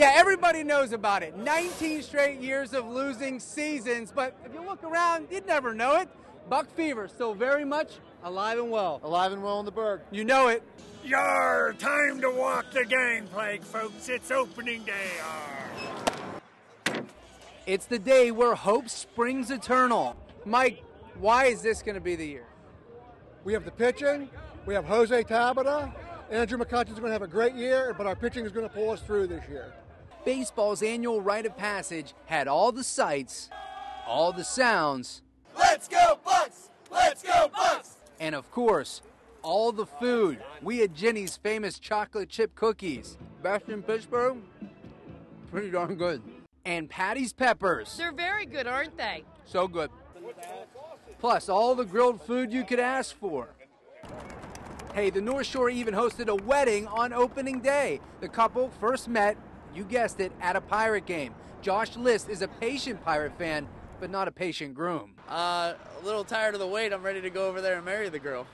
Yeah, everybody knows about it. 19 straight years of losing seasons, but if you look around, you'd never know it. Buck Fever still very much alive and well. Alive and well in the Burgh. You know it. Yar, time to walk the gangplank, folks. It's opening day. Yar. It's the day where hope springs eternal. Mike, why is this going to be the year? We have the pitching. We have Jose Tabata. Andrew McCutchen's going to have a great year, but our pitching is going to pull us through this year. Baseball's annual rite of passage had all the sights, all the sounds, Let's go Bucs! Let's go Bucs! and of course, all the food. We had Jenny's famous chocolate chip cookies. Best in Pittsburgh? Pretty darn good. And Patty's Peppers. They're very good, aren't they? So good. Plus, all the grilled food you could ask for. Hey, the North Shore even hosted a wedding on opening day. The couple first met, you guessed it, at a pirate game. Josh List is a patient pirate fan, but not a patient groom. Uh, a little tired of the wait. I'm ready to go over there and marry the girl.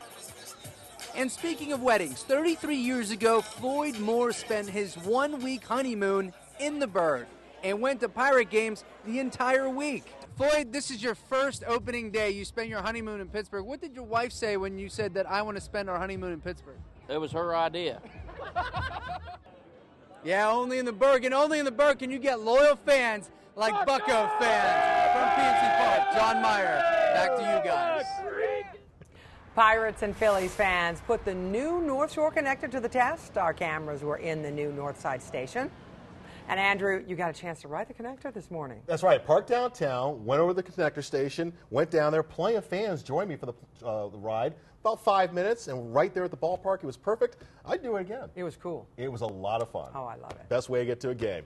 And speaking of weddings, 33 years ago, Floyd Moore spent his one week honeymoon in the Burgh and went to pirate games the entire week. Floyd, this is your first opening day. You spent your honeymoon in Pittsburgh. What did your wife say when you said that I want to spend our honeymoon in Pittsburgh? It was her idea. Yeah, only in the Burgh, and only in the Burgh can you get loyal fans like Bucco fans from PNC Park. John Meyer, back to you guys. Pirates and Phillies fans put the new North Shore connector to the test. Our cameras were in the new Northside station. And Andrew, you got a chance to ride the connector this morning. That's right. Parked downtown, went over to the connector station, went down there. Plenty of fans joined me for the, uh, the ride. About five minutes, and right there at the ballpark, it was perfect. I'd do it again. It was cool. It was a lot of fun. Oh, I love it. Best way to get to a game.